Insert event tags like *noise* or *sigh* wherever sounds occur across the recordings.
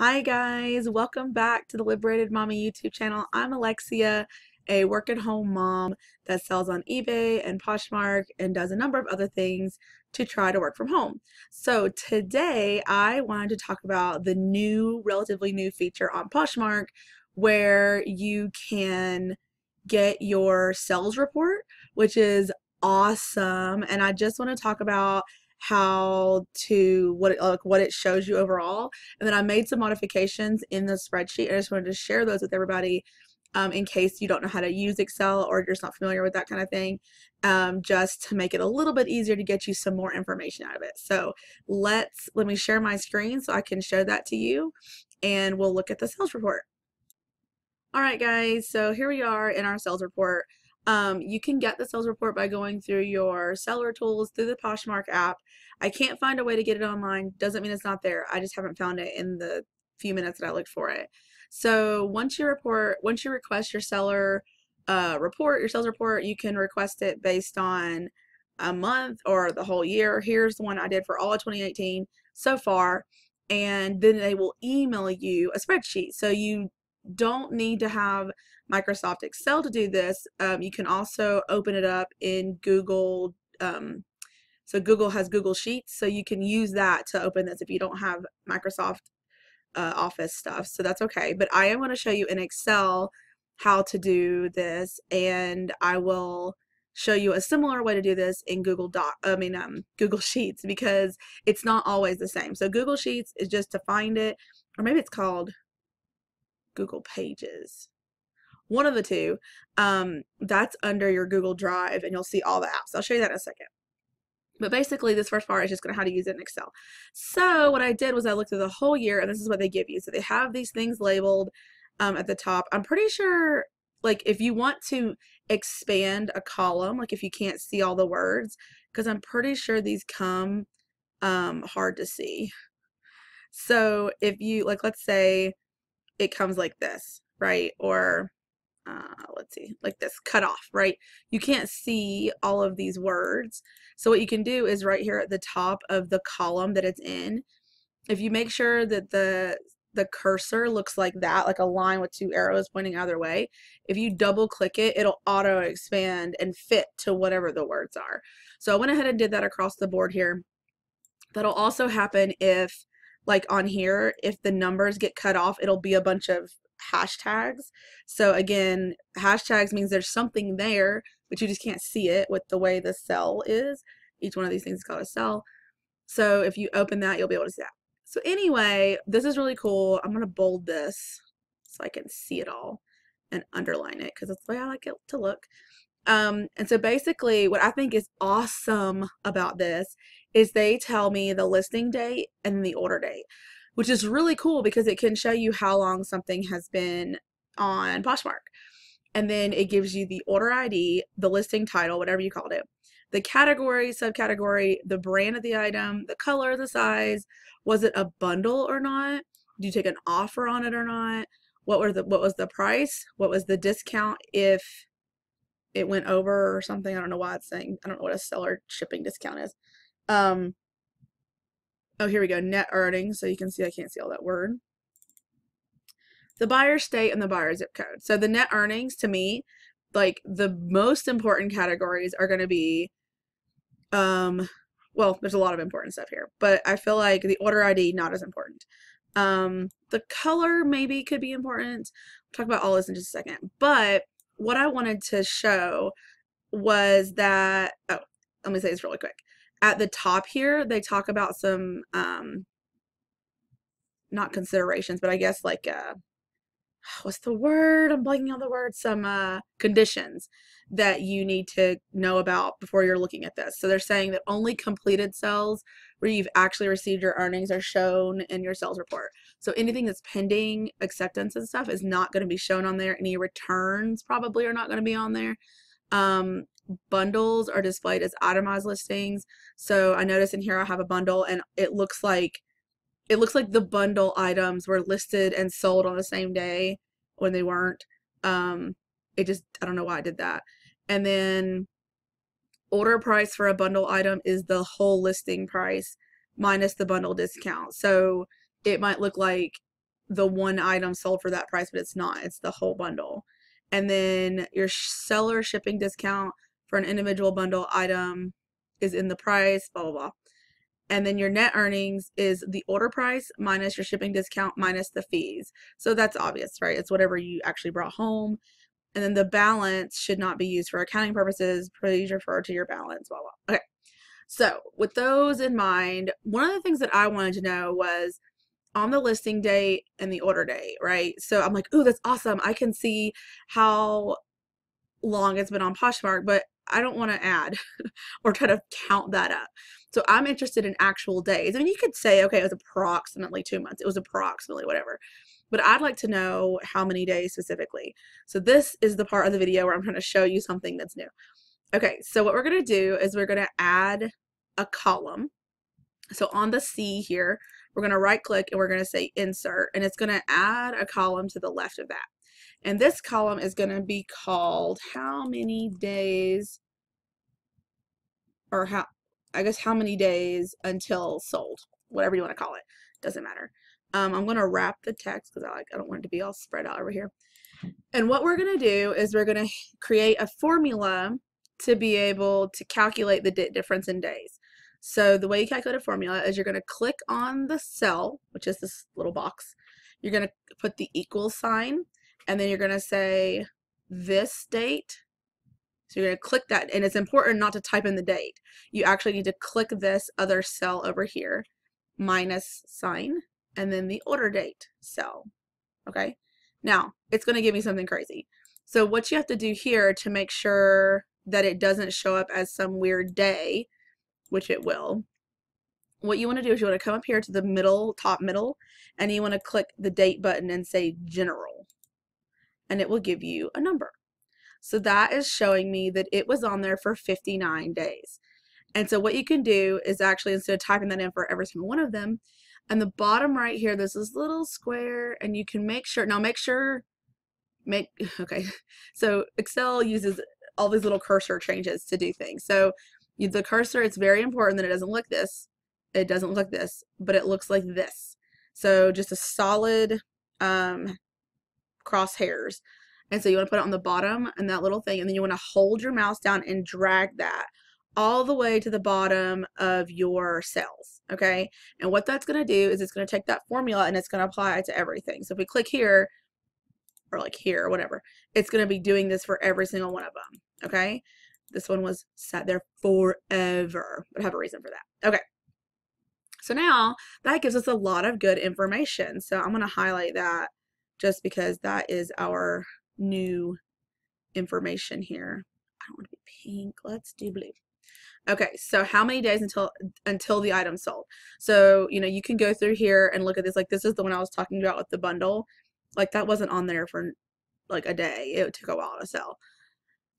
Hi guys, welcome back to the Liberated Mommy YouTube channel. I'm Alexia, a work-at-home mom that sells on eBay and Poshmark and does a number of other things to try to work from home. So today I wanted to talk about the new, relatively new feature on Poshmark where you can get your sales report, which is awesome. And I just want to talk about how to what it, like what it shows you overall and then I made some modifications in the spreadsheet I just wanted to share those with everybody um, in case you don't know how to use Excel or you're just not familiar with that kind of thing um, just to make it a little bit easier to get you some more information out of it. So let's let me share my screen so I can show that to you and we'll look at the sales report. Alright guys so here we are in our sales report um, you can get the sales report by going through your seller tools through the Poshmark app. I can't find a way to get it online. Doesn't mean it's not there. I just haven't found it in the few minutes that I looked for it. So once you report, once you request your seller uh, report, your sales report, you can request it based on a month or the whole year. Here's the one I did for all of 2018 so far. And then they will email you a spreadsheet. So you don't need to have Microsoft Excel to do this. Um, you can also open it up in Google. Um, so Google has Google Sheets, so you can use that to open this if you don't have Microsoft uh, Office stuff. So that's okay. But I am going to show you in Excel how to do this, and I will show you a similar way to do this in Google Doc, I mean um, Google *laughs* Sheets because it's not always the same. So Google Sheets is just to find it, or maybe it's called Google Pages. One of the two. Um, that's under your Google Drive and you'll see all the apps. I'll show you that in a second. But basically, this first part is just going to how to use it in Excel. So what I did was I looked at the whole year, and this is what they give you. So they have these things labeled um, at the top. I'm pretty sure, like, if you want to expand a column, like if you can't see all the words, because I'm pretty sure these come um, hard to see. So if you, like, let's say it comes like this, right? Or uh, let's see, like this, cut off, right? You can't see all of these words. So what you can do is right here at the top of the column that it's in, if you make sure that the the cursor looks like that, like a line with two arrows pointing either way, if you double click it, it'll auto expand and fit to whatever the words are. So I went ahead and did that across the board here. That'll also happen if like on here, if the numbers get cut off, it'll be a bunch of hashtags. So again, hashtags means there's something there, but you just can't see it with the way the cell is. Each one of these things is called a cell. So if you open that, you'll be able to see that. So anyway, this is really cool. I'm going to bold this so I can see it all and underline it because that's the way I like it to look. Um, and so basically what I think is awesome about this is they tell me the listing date and the order date, which is really cool because it can show you how long something has been on Poshmark. And then it gives you the order ID, the listing title, whatever you called it, the category, subcategory, the brand of the item, the color, the size, was it a bundle or not? Did you take an offer on it or not? What were the what was the price? What was the discount if it went over or something? I don't know why it's saying I don't know what a seller shipping discount is. Um, oh, here we go. Net earnings. So you can see I can't see all that word. The buyer state and the buyer zip code. So the net earnings to me, like the most important categories are going to be, um, well, there's a lot of important stuff here, but I feel like the order ID not as important. Um, the color maybe could be important. We'll talk about all this in just a second. But what I wanted to show was that, oh, let me say this really quick at the top here, they talk about some, um, not considerations, but I guess like, uh, *sighs* what's the word? I'm blanking on the word. Some uh, conditions that you need to know about before you're looking at this. So they're saying that only completed sales where you've actually received your earnings are shown in your sales report. So anything that's pending acceptance and stuff is not going to be shown on there. Any returns probably are not going to be on there. Um, bundles are displayed as itemized listings. So I notice in here I have a bundle and it looks like it looks like the bundle items were listed and sold on the same day when they weren't. Um, it just, I don't know why I did that. And then order price for a bundle item is the whole listing price minus the bundle discount. So it might look like the one item sold for that price, but it's not. It's the whole bundle. And then your seller shipping discount for an individual bundle item is in the price, blah, blah, blah. And then your net earnings is the order price minus your shipping discount minus the fees. So that's obvious, right? It's whatever you actually brought home. And then the balance should not be used for accounting purposes. Please refer to your balance, blah, blah. Okay. So with those in mind, one of the things that I wanted to know was on the listing date and the order date, right? So I'm like, oh, that's awesome. I can see how long it's been on Poshmark, but I don't want to add *laughs* or try to count that up. So I'm interested in actual days. I mean, you could say, okay, it was approximately two months. It was approximately whatever. But I'd like to know how many days specifically. So this is the part of the video where I'm trying to show you something that's new. Okay, so what we're going to do is we're going to add a column. So on the C here, we're going to right click and we're going to say insert and it's going to add a column to the left of that. And this column is going to be called how many days or how I guess how many days until sold, whatever you want to call it, doesn't matter. Um, I'm going to wrap the text because I like I don't want it to be all spread out over here. And what we're going to do is we're going to create a formula to be able to calculate the difference in days. So the way you calculate a formula is you're going to click on the cell, which is this little box. You're going to put the equal sign, and then you're going to say this date. So you're going to click that, and it's important not to type in the date. You actually need to click this other cell over here, minus sign, and then the order date cell. Okay? Now, it's going to give me something crazy. So what you have to do here to make sure that it doesn't show up as some weird day which it will, what you want to do is you want to come up here to the middle, top middle, and you want to click the date button and say general. And it will give you a number. So that is showing me that it was on there for 59 days. And so what you can do is actually, instead of typing that in for every single one of them, and the bottom right here, there's this little square, and you can make sure, now make sure, make, *laughs* okay, so Excel uses all these little cursor changes to do things. So the cursor, it's very important that it doesn't look this. It doesn't look this, but it looks like this. So just a solid um, crosshairs. And so you want to put it on the bottom and that little thing, and then you want to hold your mouse down and drag that all the way to the bottom of your cells, okay? And what that's going to do is it's going to take that formula and it's going to apply it to everything. So if we click here, or like here, or whatever, it's going to be doing this for every single one of them, okay? This one was sat there forever, but I have a reason for that. Okay. So now that gives us a lot of good information. So I'm going to highlight that just because that is our new information here. I don't want to be pink. Let's do blue. Okay, so how many days until until the item sold? So, you know, you can go through here and look at this. Like this is the one I was talking about with the bundle. Like that wasn't on there for like a day. It took a while to sell.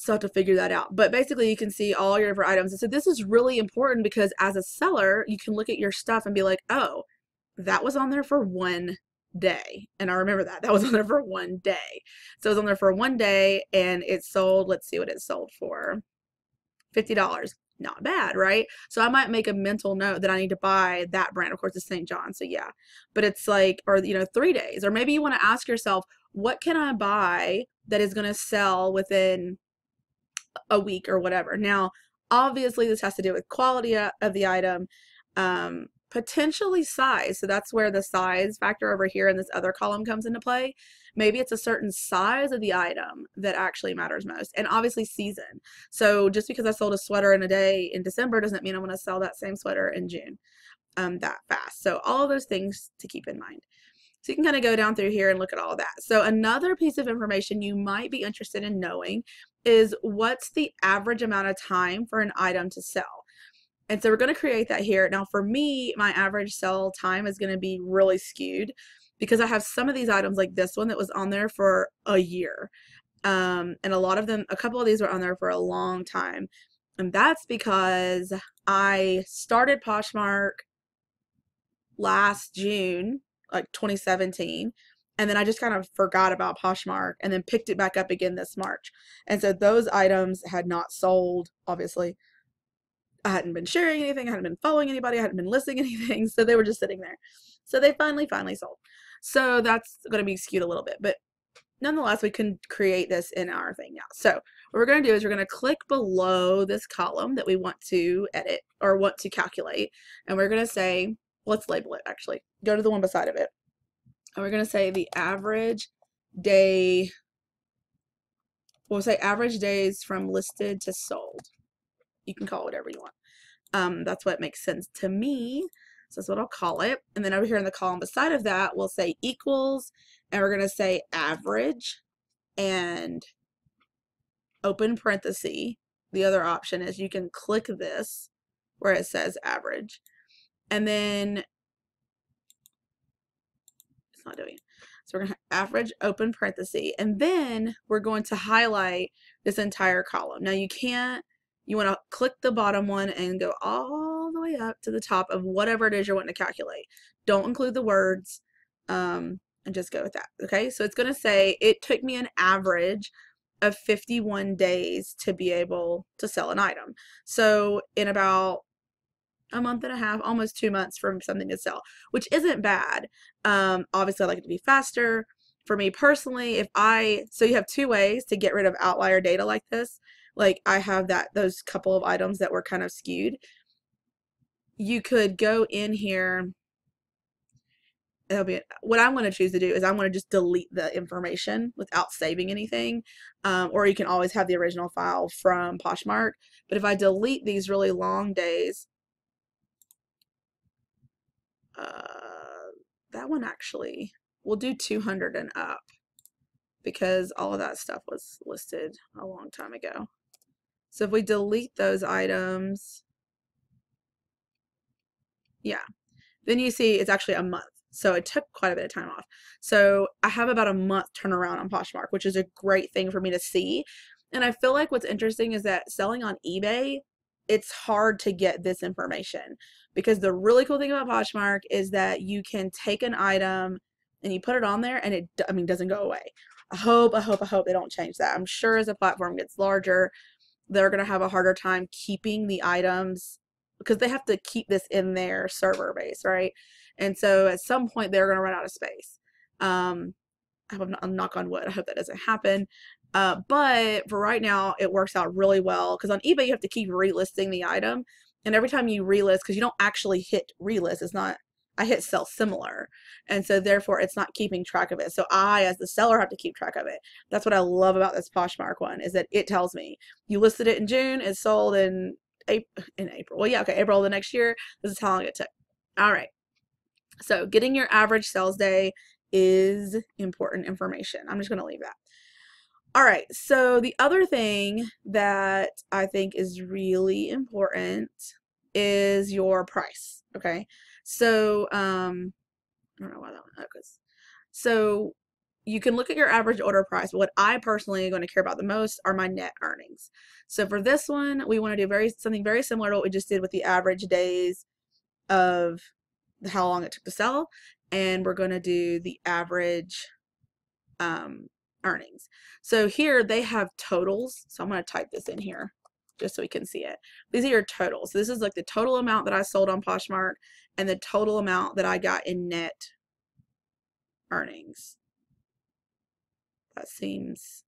So have to figure that out. But basically you can see all your different items. And so this is really important because as a seller, you can look at your stuff and be like, oh, that was on there for one day. And I remember that. That was on there for one day. So it was on there for one day and it sold, let's see what it sold for. $50. Not bad, right? So I might make a mental note that I need to buy that brand. Of course, it's St. John. So yeah. But it's like, or, you know, three days. Or maybe you want to ask yourself, what can I buy that is going to sell within a week or whatever. Now, obviously, this has to do with quality of the item, um, potentially size. So that's where the size factor over here in this other column comes into play. Maybe it's a certain size of the item that actually matters most. And obviously season. So just because I sold a sweater in a day in December doesn't mean I'm going to sell that same sweater in June um, that fast. So all those things to keep in mind. So you can kind of go down through here and look at all that. So another piece of information you might be interested in knowing is what's the average amount of time for an item to sell. And so we're going to create that here. Now for me, my average sell time is going to be really skewed because I have some of these items like this one that was on there for a year. Um, and a lot of them, a couple of these were on there for a long time. And that's because I started Poshmark last June like 2017 and then I just kind of forgot about Poshmark and then picked it back up again this March. And so those items had not sold, obviously. I hadn't been sharing anything, I hadn't been following anybody, I hadn't been listing *laughs* anything, so they were just sitting there. So they finally, finally sold. So that's going to be skewed a little bit, but nonetheless, we can create this in our thing now. So what we're going to do is we're going to click below this column that we want to edit or want to calculate. And we're going to say, let's label it actually. Go to the one beside of it. And we're going to say the average day, we'll say average days from listed to sold. You can call it whatever you want. Um, that's what makes sense to me. So that's what I'll call it. And then over here in the column beside of that, we'll say equals, and we're going to say average and open parenthesis. The other option is you can click this where it says average. And then not doing it. So we're going to average open parenthesis. And then we're going to highlight this entire column. Now you can't, you want to click the bottom one and go all the way up to the top of whatever it is you're wanting to calculate. Don't include the words um, and just go with that. Okay, so it's going to say it took me an average of 51 days to be able to sell an item. So in about a month and a half, almost two months from something to sell, which isn't bad. Um, obviously, I like it to be faster. For me personally, if I, so you have two ways to get rid of outlier data like this. Like I have that, those couple of items that were kind of skewed you could go in here it'll be what I'm going to choose to do is I'm going to just delete the information without saving anything um, or you can always have the original file from Poshmark but if I delete these really long days uh, that one actually we'll do 200 and up because all of that stuff was listed a long time ago so if we delete those items yeah. Then you see it's actually a month. So it took quite a bit of time off. So I have about a month turnaround on Poshmark, which is a great thing for me to see. And I feel like what's interesting is that selling on eBay, it's hard to get this information because the really cool thing about Poshmark is that you can take an item and you put it on there and it, I mean, doesn't go away. I hope, I hope, I hope they don't change that. I'm sure as the platform gets larger, they're going to have a harder time keeping the items because they have to keep this in their server base, right? And so at some point they're going to run out of space. Um, I hope I'm knock on wood. I hope that doesn't happen. Uh, but for right now, it works out really well because on eBay you have to keep relisting the item, and every time you relist, because you don't actually hit relist, it's not. I hit sell similar, and so therefore it's not keeping track of it. So I, as the seller, have to keep track of it. That's what I love about this Poshmark one is that it tells me you listed it in June, it sold in April, *sighs* in April. Well, yeah, okay, April the next year. This is how long it took. All right. So getting your average sales day is important information. I'm just going to leave that. All right. So the other thing that I think is really important is your price. Okay. So, um, I don't know why that one, because, so you can look at your average order price. What I personally am going to care about the most are my net earnings. So for this one, we want to do very something very similar to what we just did with the average days of how long it took to sell. And we're going to do the average um, earnings. So here they have totals. So I'm going to type this in here just so we can see it. These are your totals. So this is like the total amount that I sold on Poshmark and the total amount that I got in net earnings. That seems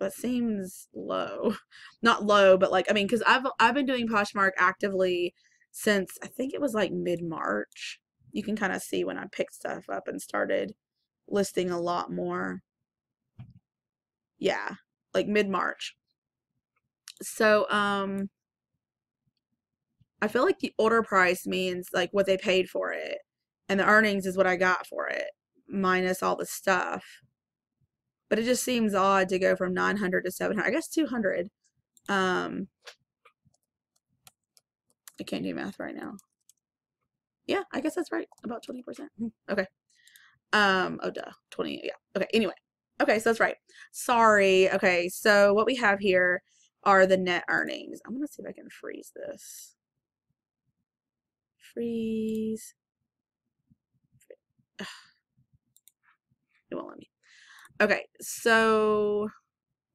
that seems low. *laughs* Not low, but like I mean, because I've I've been doing Poshmark actively since I think it was like mid March. You can kind of see when I picked stuff up and started listing a lot more. Yeah, like mid March. So um, I feel like the order price means like what they paid for it and the earnings is what I got for it minus all the stuff. But it just seems odd to go from 900 to 700. I guess 200. Um, I can't do math right now. Yeah, I guess that's right. About 20%. Hmm, okay. Um, oh, duh. 20. Yeah. Okay. Anyway. Okay. So that's right. Sorry. Okay. So what we have here are the net earnings. I'm going to see if I can freeze this. Freeze. it won't let me. Okay, so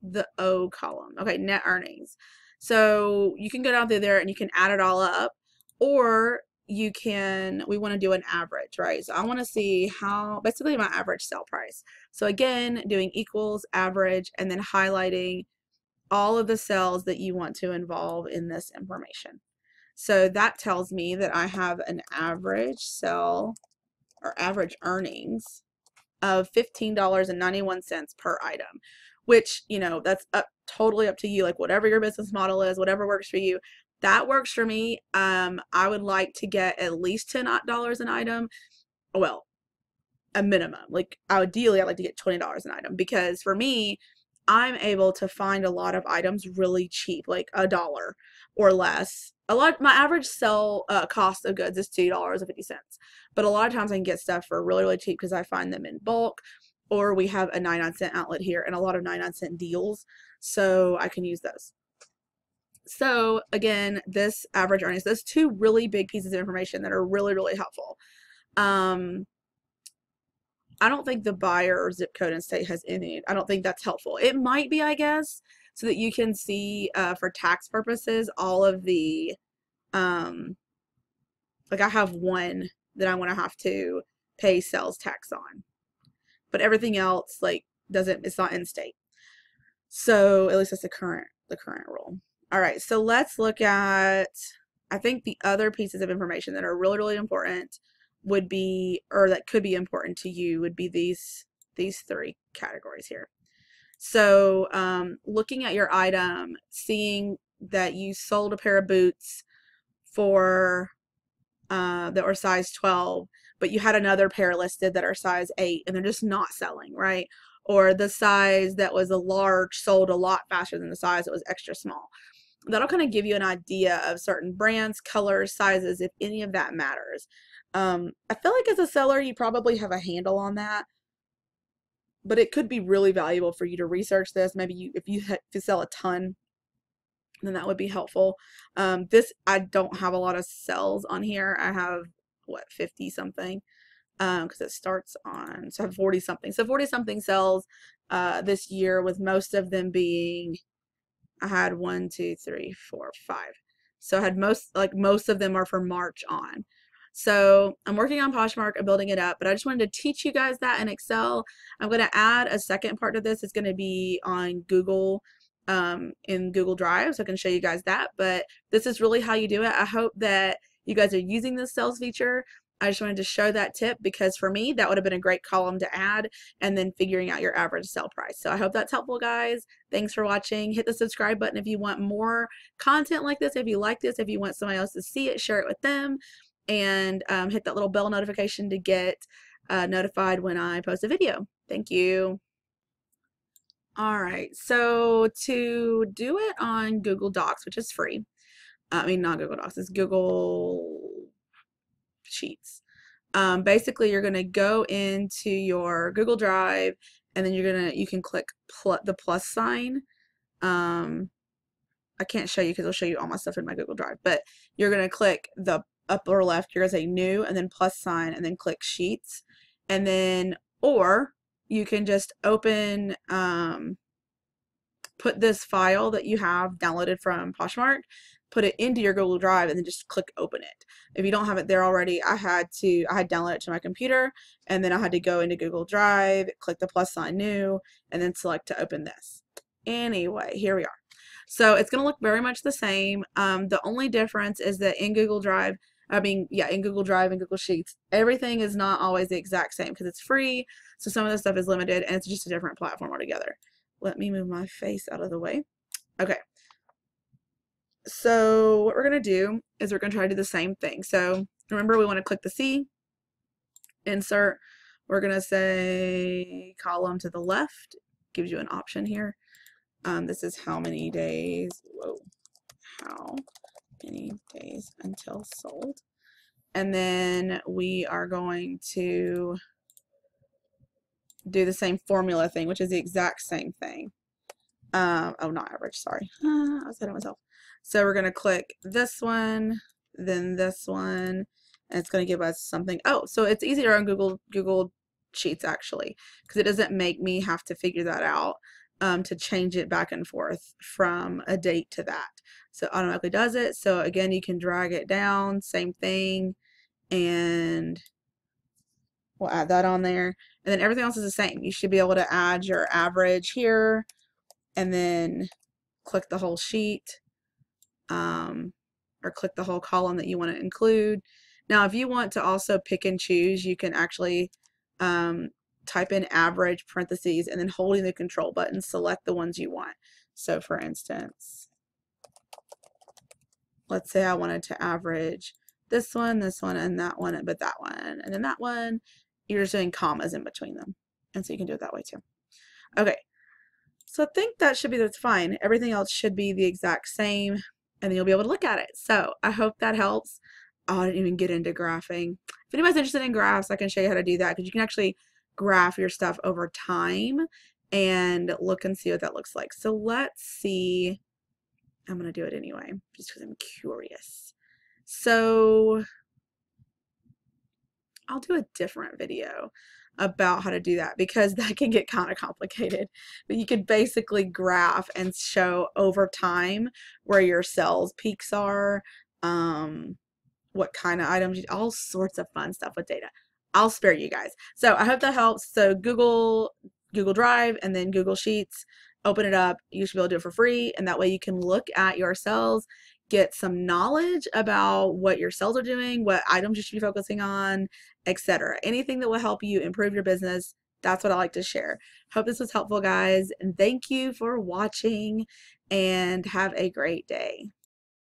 the O column. Okay, net earnings. So you can go down through there and you can add it all up, or you can, we want to do an average, right? So I want to see how, basically my average sale price. So again, doing equals average and then highlighting all of the cells that you want to involve in this information. So that tells me that I have an average sell or average earnings of $15.91 per item, which, you know, that's up totally up to you. Like whatever your business model is, whatever works for you, that works for me. Um, I would like to get at least $10 an item. Well, a minimum. Like ideally, I'd like to get $20 an item because for me, I'm able to find a lot of items really cheap, like a dollar or less. A lot, my average sell uh, cost of goods is two dollars and fifty cents, but a lot of times I can get stuff for really really cheap because I find them in bulk, or we have a 99 cent outlet here and a lot of 99 cent deals, so I can use those. So again, this average earnings, those two really big pieces of information that are really really helpful. Um, I don't think the buyer or zip code and state has any. I don't think that's helpful. It might be, I guess, so that you can see uh, for tax purposes all of the, um, like I have one that I want to have to pay sales tax on, but everything else like doesn't. It's not in state. So at least that's the current the current rule. All right, so let's look at. I think the other pieces of information that are really really important would be or that could be important to you would be these these three categories here. So um, looking at your item, seeing that you sold a pair of boots for uh, that were size 12, but you had another pair listed that are size 8 and they're just not selling, right? Or the size that was a large sold a lot faster than the size that was extra small. That'll kind of give you an idea of certain brands, colors, sizes, if any of that matters. Um, I feel like as a seller, you probably have a handle on that, but it could be really valuable for you to research this. Maybe you, if you, sell a ton, then that would be helpful. Um, this, I don't have a lot of cells on here. I have, what, 50 something, um, because it starts on, so I have 40 something. So 40 something cells, uh, this year with most of them being, I had one, two, three, four, five. So I had most, like most of them are for March on. So I'm working on Poshmark and building it up, but I just wanted to teach you guys that in Excel. I'm going to add a second part to this. It's going to be on Google um, in Google Drive, so I can show you guys that. But this is really how you do it. I hope that you guys are using this sales feature. I just wanted to show that tip because for me, that would have been a great column to add and then figuring out your average sale price. So I hope that's helpful, guys. Thanks for watching. Hit the subscribe button if you want more content like this. If you like this, if you want somebody else to see it, share it with them and um, hit that little bell notification to get uh, notified when I post a video. Thank you. All right, so to do it on Google Docs, which is free, I mean, not Google Docs, it's Google Sheets. Um, basically, you're going to go into your Google Drive and then you're going to, you can click pl the plus sign. Um, I can't show you because I'll show you all my stuff in my Google Drive, but you're going to click the upper left, you're going to say new and then plus sign and then click sheets. And then, or you can just open, um, put this file that you have downloaded from Poshmark, put it into your Google Drive and then just click open it. If you don't have it there already, I had to, I had download it to my computer and then I had to go into Google Drive, click the plus sign new, and then select to open this. Anyway, here we are. So it's going to look very much the same. Um, the only difference is that in Google Drive, I mean, yeah, in Google Drive and Google Sheets, everything is not always the exact same because it's free. So some of the stuff is limited and it's just a different platform altogether. Let me move my face out of the way. Okay. So what we're going to do is we're going to try to do the same thing. So remember we want to click the C, insert. We're going to say column to the left. Gives you an option here. Um, this is how many days. Whoa. How many days until sold. And then we are going to do the same formula thing, which is the exact same thing. Um, oh, not average, sorry. Uh, *laughs* I said it myself. So we're going to click this one, then this one, and it's going to give us something. Oh, so it's easier on Google Google Sheets actually, because it doesn't make me have to figure that out. um, to change it back and forth from a date to that. So it automatically does it. So again, you can drag it down, same thing, and we'll add that on there. And then everything else is the same. You should be able to add your average here and then click the whole sheet um, or click the whole column that you want to include. Now, if you want to also pick and choose, you can actually um, type in average parentheses and then holding the control button, select the ones you want. So for instance, let's say I wanted to average this one, this one, and that one, but that one, and then that one, you're just doing commas in between them. And so you can do it that way too. Okay, so I think that should be, that's fine. Everything else should be the exact same, and then you'll be able to look at it. So I hope that helps. Oh, I didn't even get into graphing. If anybody's interested in graphs, I can show you how to do that because you can actually graph your stuff over time and look and see what that looks like. So let's see. I'm going to do it anyway, just because I'm curious. So I'll do a different video about how to do that because *laughs* that can get kind of complicated. But you could basically graph and show over time where your sales peaks are, um, what kind of items, all sorts of fun stuff with data. I'll spare you guys. So I hope that helps. So Google Google Drive and then Google Sheets, open it up. You should be able to do it for free. And that way you can look at your cells, get some knowledge about what your cells are doing, what items you should be focusing on, etc. Anything that will help you improve your business. That's what I like to share. Hope this was helpful, guys. And thank you for watching and have a great day.